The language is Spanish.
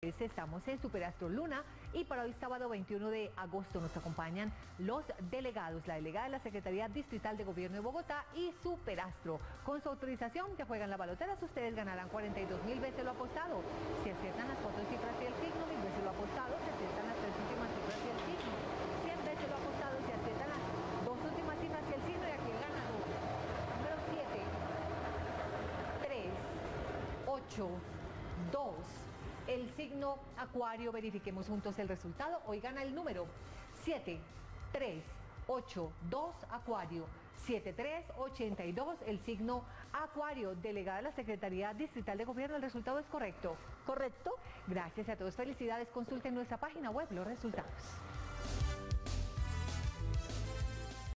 Estamos en Superastro Luna y para hoy sábado 21 de agosto nos acompañan los delegados, la delegada de la Secretaría Distrital de Gobierno de Bogotá y Superastro. Con su autorización que juegan la baloteras, ustedes ganarán 42 mil veces lo apostado. Si aciertan las cuatro cifras y el signo, mil veces lo apostado. Si aciertan las tres últimas cifras y el signo, 100 veces lo apostado. Si aciertan las dos últimas cifras y el signo, y aquí el ganador. Número 7, 3, 8, 2, el signo Acuario. Verifiquemos juntos el resultado. Hoy gana el número 7, 3, 8, 2, Acuario. 7382, el signo Acuario, delegada de la Secretaría Distrital de Gobierno. ¿El resultado es correcto? ¿Correcto? Gracias a todos. Felicidades. Consulten nuestra página web los resultados.